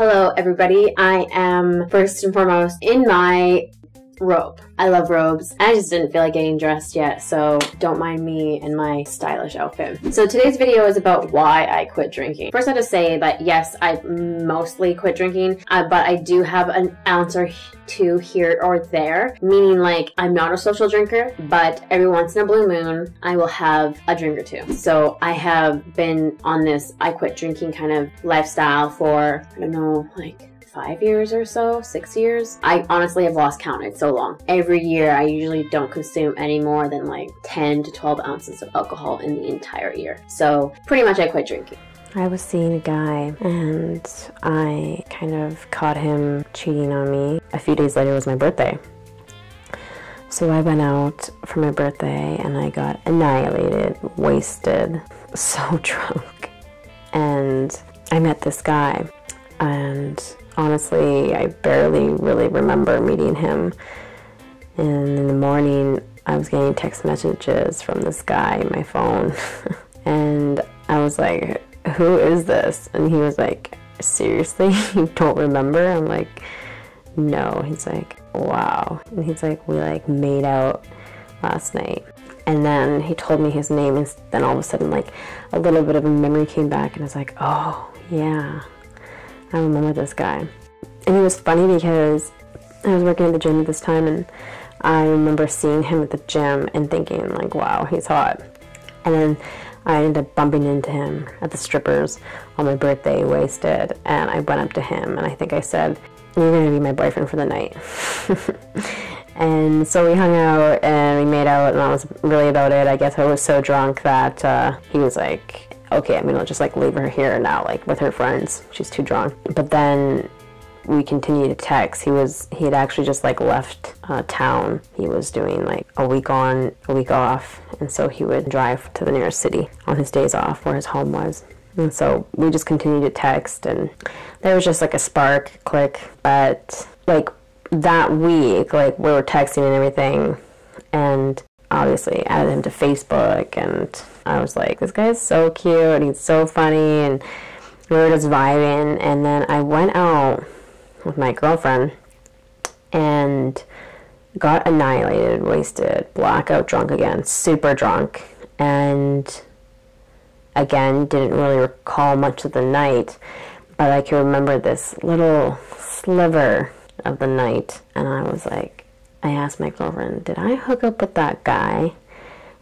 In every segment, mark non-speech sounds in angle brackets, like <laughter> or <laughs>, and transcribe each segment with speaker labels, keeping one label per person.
Speaker 1: Hello, everybody. I am first and foremost in my robe. I love robes. I just didn't feel like getting dressed yet, so don't mind me and my stylish outfit. So today's video is about why I quit drinking. First, I have to say that yes, I mostly quit drinking, uh, but I do have an ounce or two here or there, meaning like I'm not a social drinker, but every once in a blue moon, I will have a drink or two. So I have been on this I quit drinking kind of lifestyle for, I don't know, like five years or so, six years. I honestly have lost count. It's so long. Every year, I usually don't consume any more than like 10 to 12 ounces of alcohol in the entire year. So pretty much I quit drinking.
Speaker 2: I was seeing a guy and I kind of caught him cheating on me. A few days later was my birthday. So I went out for my birthday and I got annihilated, wasted, <laughs> so <laughs> drunk. And I met this guy and honestly, I barely really remember meeting him. And in the morning, I was getting text messages from this guy on my phone. <laughs> and I was like, who is this? And he was like, seriously? <laughs> You don't remember? I'm like, no. He's like, wow. And he's like, we like made out last night. And then he told me his name, and then all of a sudden, like, a little bit of a memory came back, and I was like, oh, yeah, I remember this guy. And it was funny because I was working at the gym at this time and I remember seeing him at the gym and thinking like, wow, he's hot. And then I ended up bumping into him at the strippers on my birthday, wasted, and I went up to him and I think I said, You're gonna be my boyfriend for the night. <laughs> and so we hung out and we made out and that was really about it. I guess I was so drunk that uh, he was like, okay, I'm gonna just like leave her here now, like with her friends. She's too drunk. But then we continued to text. He was he had actually just like left uh, town. He was doing like a week on, a week off, and so he would drive to the nearest city on his days off, where his home was. And so we just continued to text, and there was just like a spark, click. But like that week, like we were texting and everything, and obviously added him to Facebook, and I was like, this guy is so cute, and he's so funny, and we were just vibing. And then I went out with my girlfriend and got annihilated, wasted, blackout drunk again, super drunk, and again didn't really recall much of the night, but I can remember this little sliver of the night, and I was like, I asked my girlfriend, did I hook up with that guy?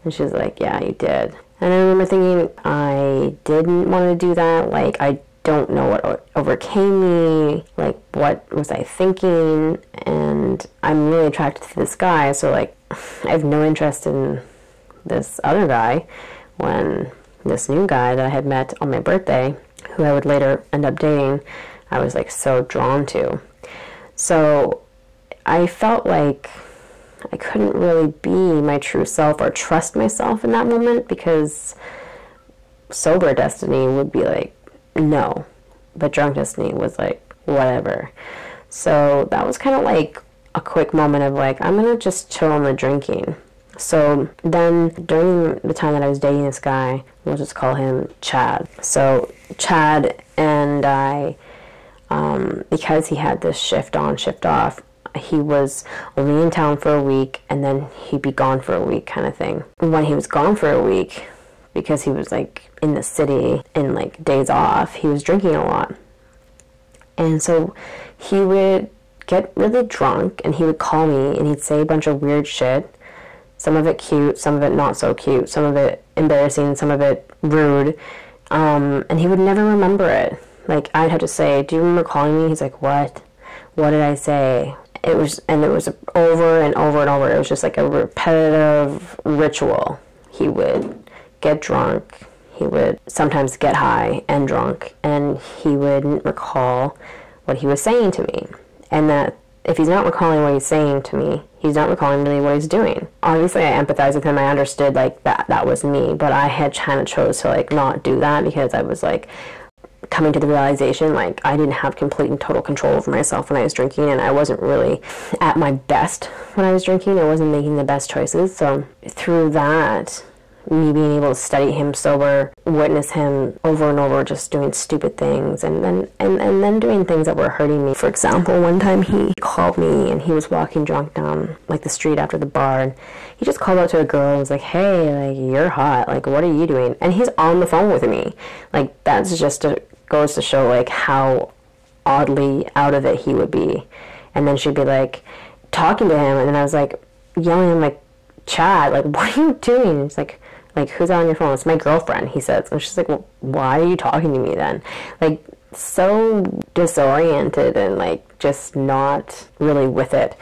Speaker 2: And she's like, yeah, you did. And I remember thinking I didn't want to do that. Like, I don't know what overcame me, like what was I thinking, and I'm really attracted to this guy, so like <laughs> I have no interest in this other guy when this new guy that I had met on my birthday, who I would later end up dating, I was like so drawn to. So I felt like I couldn't really be my true self or trust myself in that moment because sober destiny would be like no. But drunk Destiny was like, whatever. So that was kind of like a quick moment of like, I'm gonna just chill on the drinking. So then during the time that I was dating this guy, we'll just call him Chad. So Chad and I, um, because he had this shift on, shift off, he was only in town for a week and then he'd be gone for a week kind of thing. When he was gone for a week, because he was like in the city in like days off, he was drinking a lot. And so he would get really drunk and he would call me and he'd say a bunch of weird shit. Some of it cute, some of it not so cute, some of it embarrassing, some of it rude. Um, and he would never remember it. Like I'd have to say, "Do you remember calling me?" He's like, "What? What did I say?" It was, and it was over and over and over. It was just like a repetitive ritual. He would get drunk. He would sometimes get high and drunk, and he wouldn't recall what he was saying to me. And that if he's not recalling what he's saying to me, he's not recalling really what he's doing. Obviously, I empathize with him. I understood like that that was me, but I had kind of chose to like not do that because I was like coming to the realization like I didn't have complete and total control over myself when I was drinking, and I wasn't really at my best when I was drinking. I wasn't making the best choices. So through that, me being able to study him sober, witness him over and over just doing stupid things and then and, and then doing things that were hurting me. For example, one time he called me and he was walking drunk down like the street after the bar and he just called out to a girl and was like, Hey, like you're hot, like what are you doing? And he's on the phone with me. Like that's just a, goes to show like how oddly out of it he would be. And then she'd be like talking to him and then I was like yelling at him like Chad, <laughs> like, what are you doing? He's like, like, who's on your phone? It's my girlfriend, he says. And she's like, well, why are you talking to me then? Like, so disoriented and like just not really with it.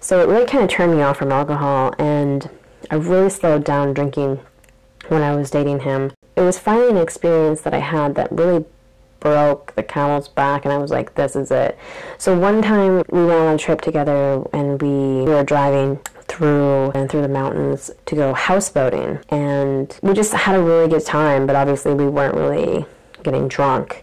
Speaker 2: So it really kind of turned me off from alcohol and I really slowed down drinking when I was dating him. It was finally an experience that I had that really broke the camel's back and I was like, this is it. So one time we went on a trip together and we were driving through and through the mountains to go houseboating and we just had a really good time but obviously we weren't really getting drunk.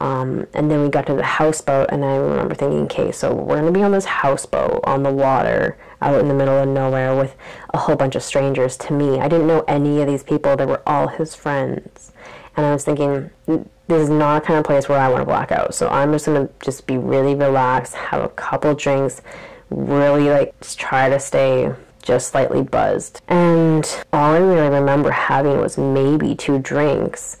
Speaker 2: Um, and then we got to the houseboat and I remember thinking okay so we're gonna be on this houseboat on the water out in the middle of nowhere with a whole bunch of strangers. To me I didn't know any of these people. They were all his friends and I was thinking this is not a kind of place where I want to black out so I'm just gonna just be really relaxed have a couple drinks really like try to stay just slightly buzzed. And all I really remember having was maybe two drinks.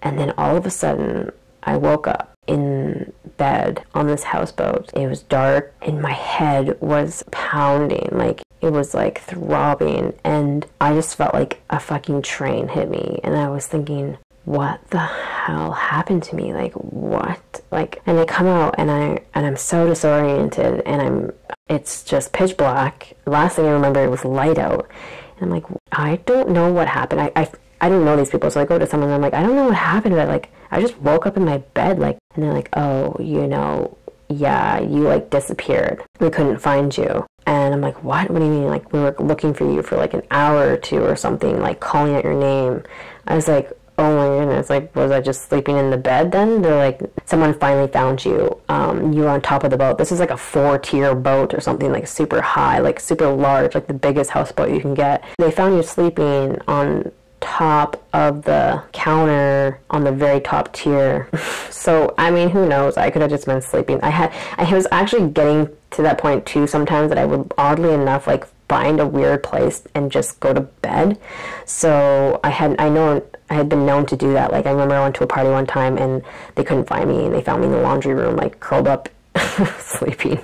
Speaker 2: And then all of a sudden, I woke up in bed on this houseboat. It was dark and my head was pounding. Like it was like throbbing. And I just felt like a fucking train hit me. And I was thinking, what the hell happened to me? Like what? Like and I come out and I and I'm so disoriented and I'm it's just pitch black. Last thing I remember it was light out. And I'm like, I don't know what happened. I, I I didn't know these people, so I go to someone and I'm like, I don't know what happened, but like I just woke up in my bed like and they're like, Oh, you know, yeah, you like disappeared. We couldn't find you. And I'm like, what? What do you mean? Like, we were looking for you for like an hour or two or something, like calling out your name. I was like, oh my goodness, like, was I just sleeping in the bed then? They're like, someone finally found you. Um, you were on top of the boat. This is like a four tier boat or something, like super high, like super large, like the biggest houseboat you can get. They found you sleeping on top of the counter on the very top tier. <laughs> so, I mean, who knows? I could have just been sleeping. I had, I was actually getting to that point too sometimes that I would, oddly enough, like find a weird place and just go to bed. So I had I know I had been known to do that. Like I remember I went to a party one time and they couldn't find me and they found me in the laundry room like curled up <laughs> sleeping.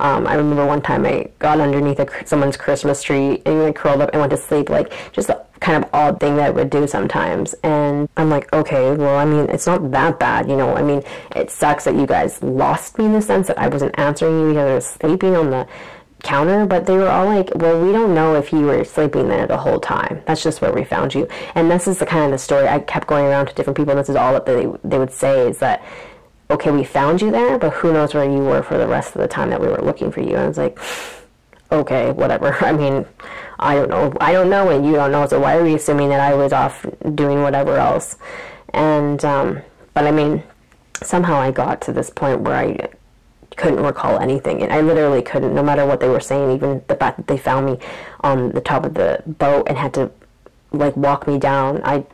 Speaker 2: Um, I remember one time I got underneath a, someone's Christmas tree and I curled up and went to sleep like just a kind of odd thing that I would do sometimes. And I'm like, okay, well, I mean, it's not that bad, you know. I mean, it sucks that you guys lost me in the sense that I wasn't answering you because I was sleeping on the counter, but they were all like, well, we don't know if you were sleeping there the whole time. That's just where we found you. And this is the kind of the story I kept going around to different people, and this is all that they, they would say is that, okay, we found you there, but who knows where you were for the rest of the time that we were looking for you. And I was like, okay, whatever. <laughs> I mean, I don't know. I don't know and you don't know, so why are we assuming that I was off doing whatever else? And, um, but I mean, somehow I got to this point where I couldn't recall anything. And I literally couldn't, no matter what they were saying, even the fact that they found me on the top of the boat and had to like walk me down. I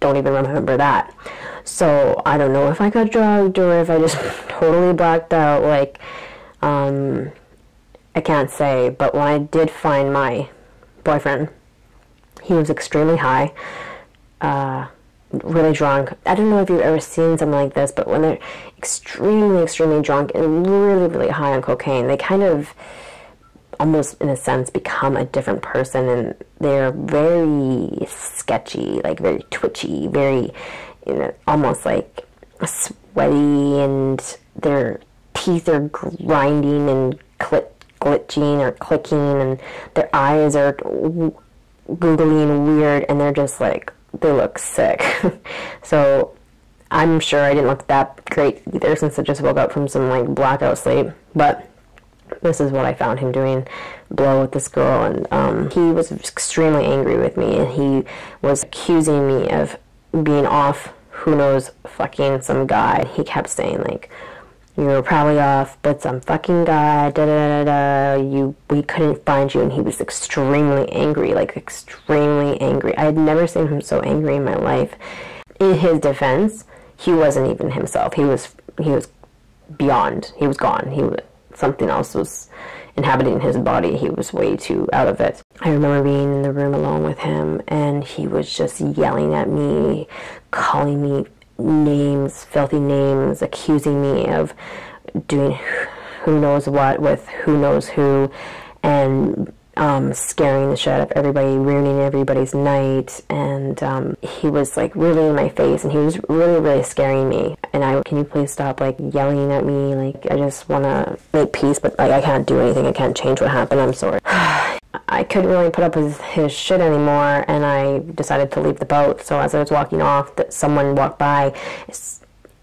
Speaker 2: don't even remember that. So I don't know if I got drugged or if I just <laughs> totally blacked out. Like, um, I can't say. But when I did find my boyfriend, he was extremely high. Uh, really drunk. I don't know if you've ever seen something like this, but when they're extremely, extremely drunk and really, really high on cocaine, they kind of almost in a sense become a different person and they're very sketchy, like very twitchy, very you know, almost like sweaty and their teeth are grinding and clit glitching or clicking and their eyes are googly and weird and they're just like they look sick. <laughs> so I'm sure I didn't look that great either since I just woke up from some like blackout sleep. But this is what I found him doing blow with this girl and um, he was extremely angry with me and he was accusing me of being off who knows fucking some guy he kept saying like You were probably off, but some fucking guy, da da da da. You, we couldn't find you, and he was extremely angry, like extremely angry. I had never seen him so angry in my life. In his defense, he wasn't even himself. He was, he was beyond. He was gone. He was something else was inhabiting his body. He was way too out of it. I remember being in the room alone with him, and he was just yelling at me, calling me names, filthy names, accusing me of doing who knows what with who knows who, and um, scaring the shit out of everybody, ruining everybody's night, and um, he was like really in my face, and he was really, really scaring me. And I, can you please stop like yelling at me? Like I just want to make peace, but like I can't do anything. I can't change what happened. I'm sorry. <sighs> <sighs> I couldn't really put up with his shit anymore, and I decided to leave the boat. So as I was walking off, that someone walked by.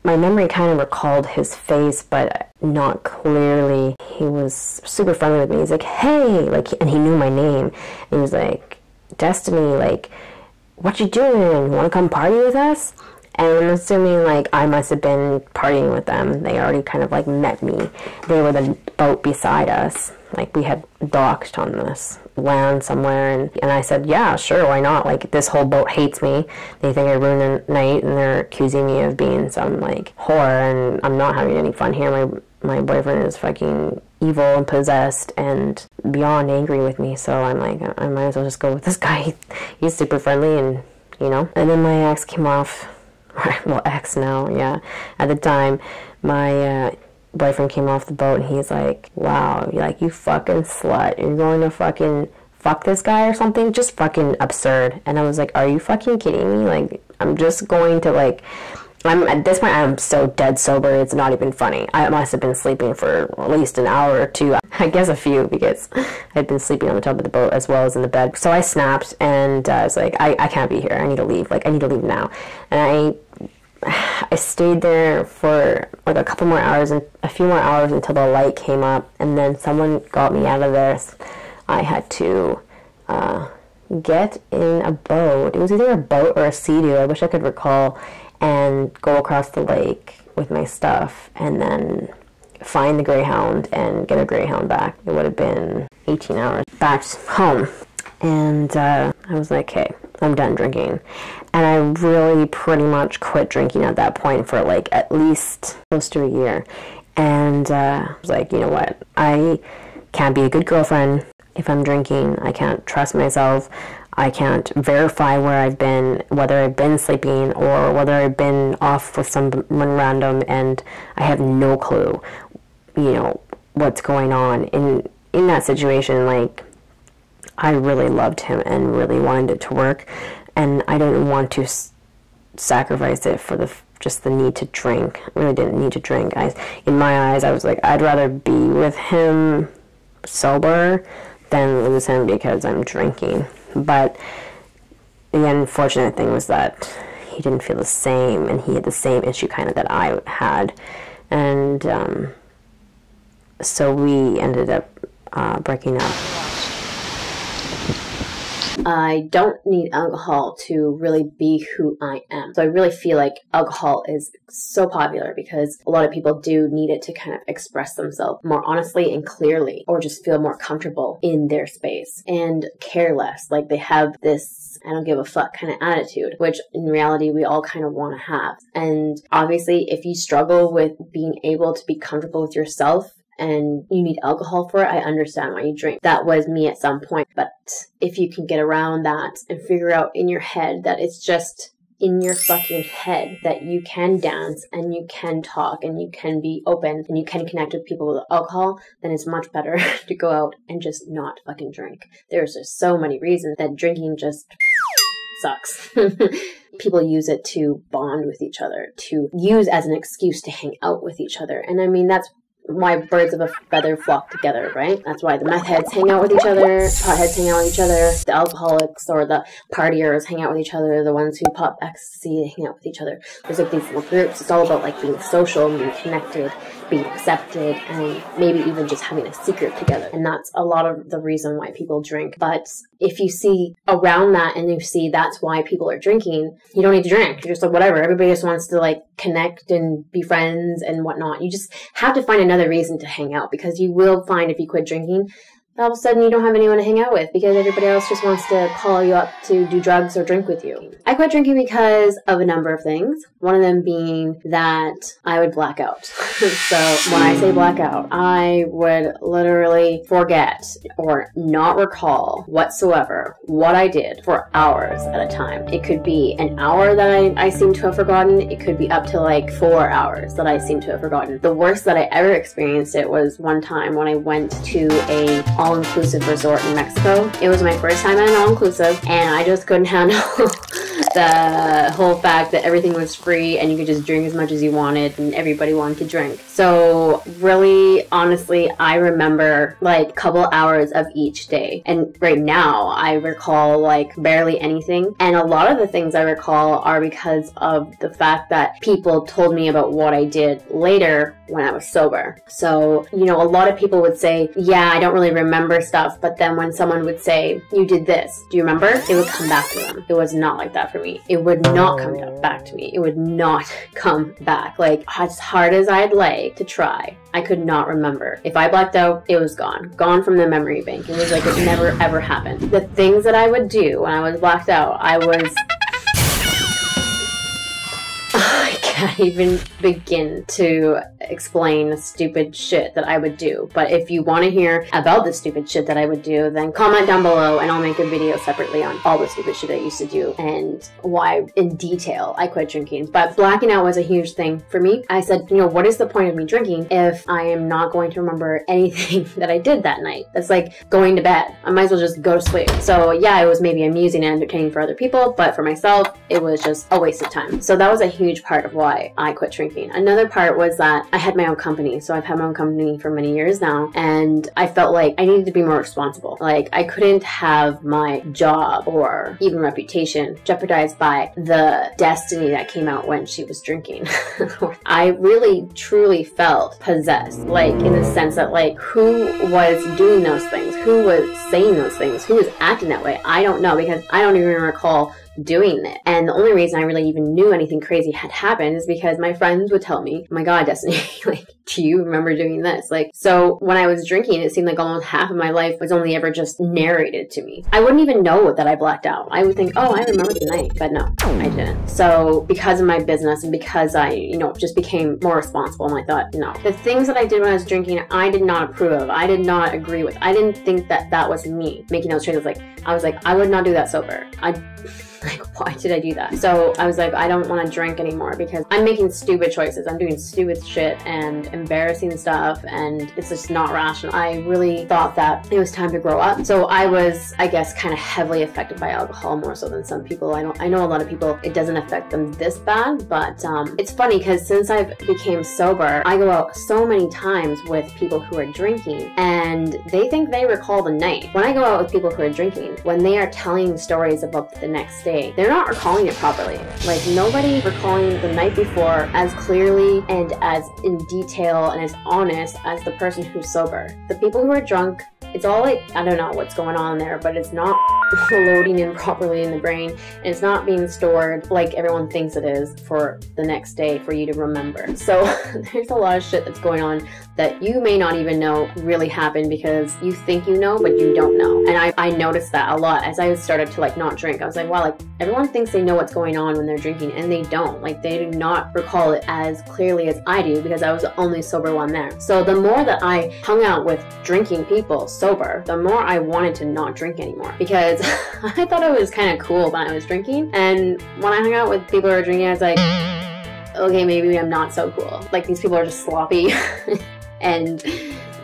Speaker 2: My memory kind of recalled his face, but not clearly. He was super friendly with me. He's like, "Hey," like, and he knew my name. And he was like, "Destiny, like, what you doing? Want to come party with us?" And I'm assuming like I must have been partying with them. They already kind of like met me. They were the boat beside us. Like we had docked on this land somewhere and, and I said, Yeah, sure, why not? Like this whole boat hates me. They think I ruined their night and they're accusing me of being some like whore and I'm not having any fun here. My my boyfriend is fucking evil and possessed and beyond angry with me. So I'm like, I might as well just go with this <laughs> guy. He's super friendly and you know. And then my ex came off <laughs> well, ex now, yeah. At the time, my uh, boyfriend came off the boat and he's like, wow, you're like, you fucking slut. You're going to fucking fuck this guy or something? Just fucking absurd. And I was like, are you fucking kidding me? Like, I'm just going to, like, I'm at this point I'm so dead sober it's not even funny. I must have been sleeping for at least an hour or two. <laughs> I guess a few because I'd been sleeping on the top of the boat as well as in the bed. So I snapped and uh, I was like, I, I can't be here. I need to leave. Like I need to leave now. And I I stayed there for like a couple more hours and a few more hours until the light came up and then someone got me out of there. I had to uh, get in a boat. It was either a boat or a sea-doo. I wish I could recall and go across the lake with my stuff and then find the Greyhound and get a Greyhound back. It would have been 18 hours back home. And uh, I was like, hey, I'm done drinking. And I really pretty much quit drinking at that point for like at least close to a year. And uh, I was like, you know what? I can't be a good girlfriend if I'm drinking. I can't trust myself. I can't verify where I've been, whether I've been sleeping or whether I've been off with someone random, and I have no clue, you know, what's going on. In in that situation, like I really loved him and really wanted it to work, and I didn't want to s- sacrifice it for the just the need to drink. I really didn't need to drink. I, in my eyes, I was like, I'd rather be with him sober than lose him because I'm drinking. But the unfortunate thing was that he didn't feel the same, and he had the same issue kind of that I had, and um, so we ended up uh, breaking up.
Speaker 1: I don't need alcohol to really be who I am. So I really feel like alcohol is so popular because a lot of people do need it to kind of express themselves more honestly and clearly or just feel more comfortable in their space and care less. Like they have this I don't give a fuck kind of attitude, which in reality we all kind of want to have. And obviously, if you struggle with being able to be comfortable with yourself and you need alcohol for it, I understand why you drink. That was me at some point. But if you can get around that and figure out in your head that it's just in your fucking head that you can dance and you can talk and you can be open and you can connect with people with alcohol, then it's much better <laughs> to go out and just not fucking drink. There's just so many reasons that drinking just sucks. <laughs> people use it to bond with each other, to use as an excuse to hang out with each other. And I mean, that's why birds of a feather flock together, right? That's why the meth heads hang out with each other, potheads hang out with each other, the alcoholics or the partiers hang out with each other, the ones who pop ecstasy hang out with each other. There's like these little groups. It's all about like being social, being connected, being accepted, and maybe even just having a secret together. And that's a lot of the reason why people drink. But if you see around that and you see that's why people are drinking, you don't need to drink. You're just like, whatever. Everybody just wants to like connect and be friends and whatnot. You just have to find another reason to hang out because you will find if you quit drinking, all of a sudden you don't have anyone to hang out with because everybody else just wants to call you up to do drugs or drink with you. I quit drinking because of a number of things. One of them being that I would black out. <laughs> so when I say hmm. blackout, I would literally forget or not recall whatsoever what I did for hours at a time. It could be an hour that I, I seem to have forgotten. It could be up to like four hours that I seem to have forgotten. The worst that I ever experienced it was one time when I went to a all-inclusive resort in Mexico. It was my first time at an all-inclusive and I just couldn't handle the whole fact that everything was free and you could just drink as much as you wanted and everybody wanted to drink. So really, honestly, I remember like a couple hours of each day. And right now I recall like barely anything. And a lot of the things I recall are because of the fact that people told me about what I did later when I was sober. So, you know, a lot of people would say, yeah, I don't really remember stuff. But then when someone would say, you did this, do you remember? It would come back to them. It was not like that for me. It would not come oh. back to me. It would not <laughs> come back. Like, as hard as I'd like to try, I could not remember. If I blacked out, it was gone. Gone from the memory bank. It was like it never ever happened. The things that I would do when I was blacked out, I was <laughs> even begin to explain stupid shit that I would do. But if you want to hear about the stupid shit that I would do, then comment down below and I'll make a video separately on all the stupid shit I used to do and why in detail I quit drinking. But blacking out was a huge thing for me. I said, you know, what is the point of me drinking if I am not going to remember <laughs> anything that I did that night? That's like going to bed. I might as well just go to sleep. So yeah, it was maybe amusing and entertaining for other people, but for myself, it was just a waste of time. So that was a huge part of why I quit drinking. Another part was that I had my own company. So I've had my own company for many years now. And I felt like I needed to be more responsible. Like I couldn't have my job or even reputation jeopardized by the destiny that came out when she was drinking. <laughs> I really truly felt possessed. Like in the sense that like who was doing those things? Who was saying those things? Who was acting that way? I don't know because I don't even recall doing it. And the only reason I really even knew anything crazy had happened is because my friends would tell me, oh my God, Destiny, <laughs> like, do you remember doing this? Like, so when I was drinking, it seemed like almost half of my life was only ever just narrated to me. I wouldn't even know that I blacked out. I would think, oh, I remember the night, but no, I didn't. So because of my business and because I, you know, just became more responsible and I thought, no. The things that I did when I was drinking, I did not approve of. I did not agree with. I didn't think that that was me making those choices. Like, I was like, I would not do that sober. I like, why did I do that? So I was like, I don't want to drink anymore because I'm making stupid choices. I'm doing stupid shit and embarrassing stuff, and it's just not rational. I really thought that it was time to grow up. So I was, I guess, kind of heavily affected by alcohol more so than some people. I know, I know a lot of people, it doesn't affect them this bad, but um, it's funny because since I've became sober, I go out so many times with people who are drinking, and they think they recall the night. When I go out with people who are drinking, when they are telling stories about the next day, day, they're not recalling it properly. Like nobody recalling the night before as clearly and as in detail and as honest as the person who's sober. The people who are drunk, it's all like, I don't know what's going on there, but it's not <laughs> loading in properly in the brain and it's not being stored like everyone thinks it is for the next day for you to remember. So <laughs> there's a lot of shit that's going on that you may not even know really happened because you think you know, but you don't know. And I, I noticed that a lot as I started to like not drink. I was like, wow, like everyone thinks they know what's going on when they're drinking and they don't. Like they do not recall it as clearly as I do because I was the only sober one there. So the more that I hung out with drinking people sober, the more I wanted to not drink anymore because <laughs> I thought it was kind of cool when I was drinking. And when I hung out with people who are drinking, I was like, okay, maybe I'm not so cool. Like these people are just sloppy <laughs> and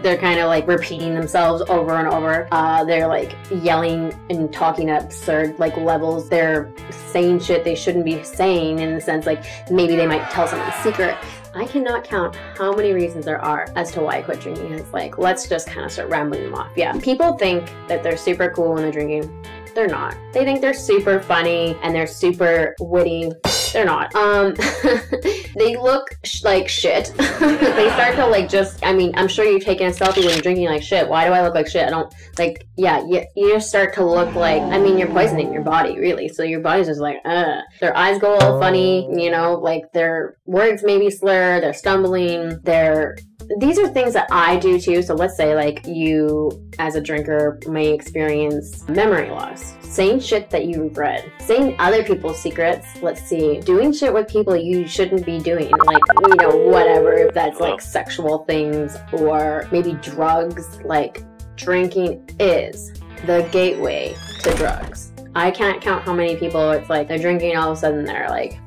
Speaker 1: they're kind of like repeating themselves over and over. Uh, they're like yelling and talking at absurd like levels. They're saying shit they shouldn't be saying in the sense like maybe they might tell someone a secret. I cannot count how many reasons there are as to why I quit drinking. It's like, let's just kind of start rambling them off. Yeah. People think that they're super cool when they're drinking. They're not. They think they're super funny and they're super witty. They're not. Um, <laughs> they look sh- like shit. <laughs> they start to like just. I mean, I'm sure you've taken a selfie when you're drinking like shit. Why do I look like shit? I don't like. Yeah, you, you just start to look like. I mean, you're poisoning your body, really. So your body's just like, uh. Their eyes go all funny. You know, like their words maybe slur. They're stumbling. They're these are things that I do too. So let's say like you as a drinker may experience memory loss, saying shit that you regret, saying other people's secrets. Let's see, doing shit with people you shouldn't be doing, like you know whatever if that's like sexual things or maybe drugs. Like drinking is the gateway to drugs. I can't count how many people it's like they're drinking all of a sudden they're like,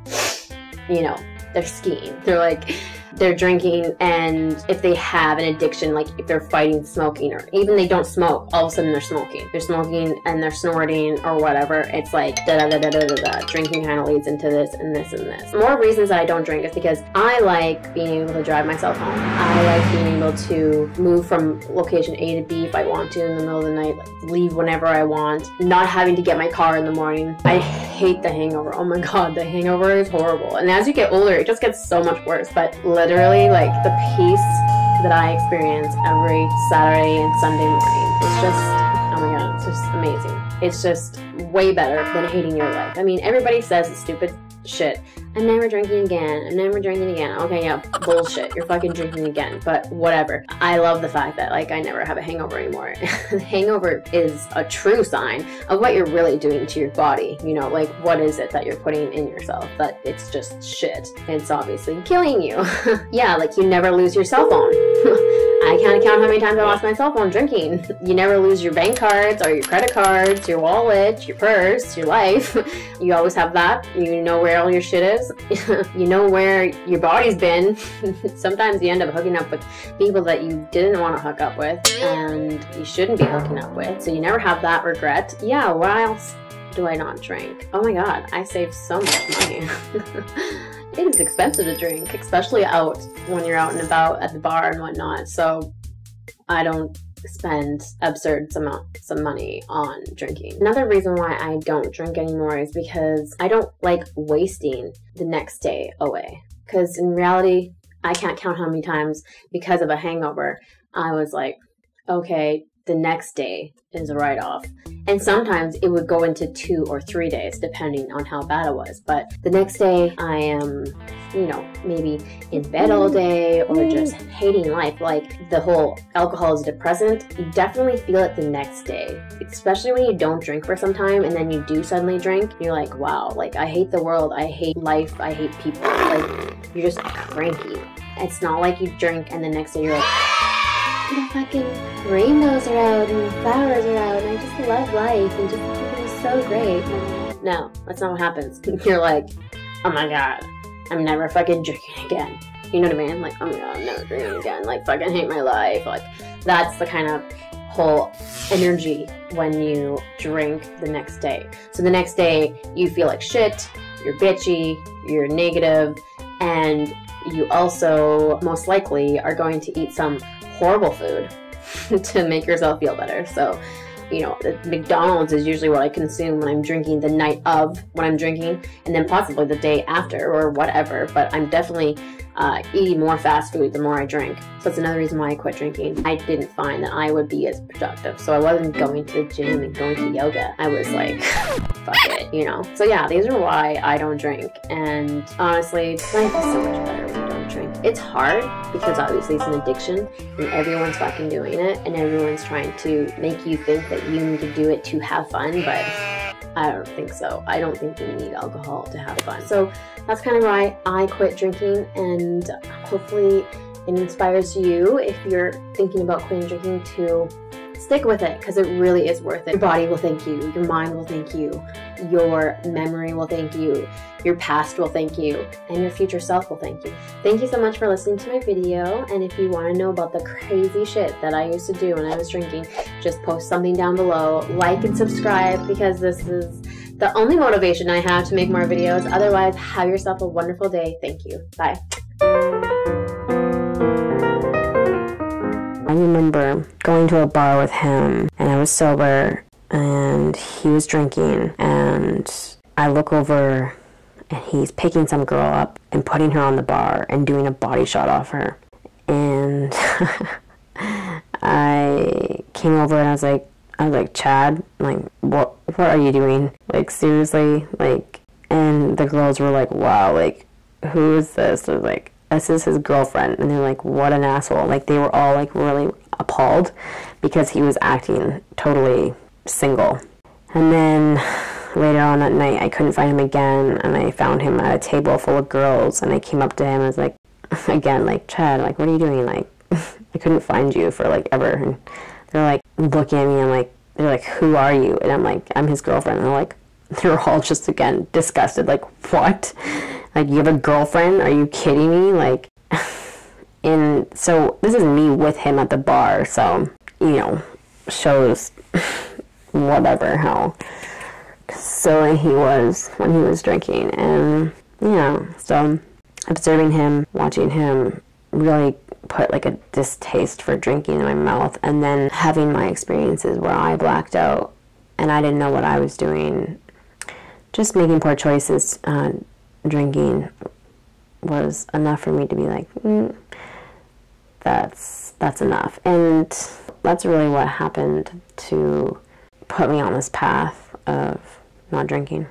Speaker 1: you know, they're skiing. They're like they're drinking and if they have an addiction, like if they're fighting smoking or even they don't smoke, all of a sudden they're smoking. They're smoking and they're snorting or whatever. It's like da da da da da da da. Drinking kind of leads into this and this and this. More reasons that I don't drink is because I like being able to drive myself home. I like being able to move from location A to B if I want to in the middle of the night, like leave whenever I want, not having to get my car in the morning. I hate the hangover. Oh my god, the hangover is horrible. And as you get older, it just gets so much worse. But literally like the peace that I experience every Saturday and Sunday morning. It's just oh my god, it's just amazing. It's just way better than hating your life. I mean, everybody says stupid shit. I'm never drinking again. I'm never drinking again. Okay, yeah, bullshit. You're fucking drinking again. But whatever. I love the fact that like I never have a hangover anymore. <laughs> hangover is a true sign of what you're really doing to your body. You know, like what is it that you're putting in yourself that it's just shit. It's obviously killing you. <laughs> yeah, like you never lose your cell phone. <laughs> I can't count how many times I lost my cell phone drinking. You never lose your bank cards or your credit cards, your wallet, your purse, your life. <laughs> You always have that. You know where all your shit is. <laughs> you know where your body's been. <laughs> Sometimes you end up hooking up with people that you didn't want to hook up with and you shouldn't be hooking up with. So you never have that regret. Yeah, why else do I not drink? Oh my god, I save so much money. it is expensive to drink, especially out when you're out and about at the bar and whatnot. So I don't spend absurd amount some money on drinking. Another reason why I don't drink anymore is because I don't like wasting the next day away. Because in reality, I can't count how many times because of a hangover I was like, okay, the next day is a write off. And sometimes it would go into two or three days, depending on how bad it was. But the next day, I am, you know, maybe in bed all mm. day or mm. just hating life. Like the whole alcohol is depressant, you definitely feel it the next day. Especially when you don't drink for some time and then you do suddenly drink, you're like, wow, like I hate the world, I hate life, I hate people. Like you're just cranky. It's not like you drink and the next day you're like, the fucking rainbows are out and flowers are out and I just love life and just everything's so great. No, that's not what happens. <laughs> You're like, oh my god, I'm never fucking drinking again. You know what I mean? Like, oh my god, I'm never drinking again. Like, fucking hate my life. Like, that's the kind of whole energy when you drink the next day. So the next day, you feel like shit, you're bitchy, you're negative, and you also most likely are going to eat some horrible food <laughs> to make yourself feel better. So, you know, McDonald's is usually what I consume when I'm drinking the night of when I'm drinking, and then possibly the day after or whatever. But I'm definitely uh, eating more fast food the more I drink. So that's another reason why I quit drinking. I didn't find that I would be as productive. So I wasn't going to the gym and going to yoga. I was like, <laughs> fuck it, you know? So yeah, these are why I don't drink. And honestly, life is so much better when you don't drink. It's hard because obviously it's an addiction and everyone's fucking doing it and everyone's trying to make you think that you need to do it to have fun, but I don't think so. I don't think you need alcohol to have fun. So that's kind of why I quit drinking, and hopefully it inspires you if you're thinking about quitting drinking to stick with it because it really is worth it. Your body will thank you, your mind will thank you, your memory will thank you, your past will thank you, and your future self will thank you. Thank you so much for listening to my video, and if you want to know about the crazy shit that I used to do when I was drinking, just post something down below, like and subscribe because this is the only motivation I have to make more videos. Otherwise, have yourself a wonderful day. Thank you. Bye.
Speaker 2: Remember going to a bar with him and I was sober and he was drinking and I look over and he's picking some girl up and putting her on the bar and doing a body shot off her. And <laughs> I came over and I was like, I was like, Chad, like, what, what are you doing? Like, seriously? Like, and the girls were like, wow, like, who is this? I was like, this is his girlfriend. And they're like, what an asshole. Like, they were all like really appalled because he was acting totally single. And then later on that night, I couldn't find him again, and I found him at a table full of girls, and I came up to him and I was like, <laughs> again, like, Chad, like, what are you doing? Like, <laughs> I couldn't find you for like ever. And they're like looking at me and like, they're like, who are you? And I'm like, I'm his girlfriend. And they're like, they're all just again disgusted. Like, what? Like, you have a girlfriend? Are you kidding me? Like, <laughs> and so this is me with him at the bar. So, you know, shows <laughs> whatever how silly he was when he was drinking. And, yeah, so observing him, watching him really put like a distaste for drinking in my mouth and then having my experiences where I blacked out and I didn't know what I was doing. Just making poor choices, uh, drinking was enough for me to be like, mm, that's that's enough. And that's really what happened to put me on this path of not drinking.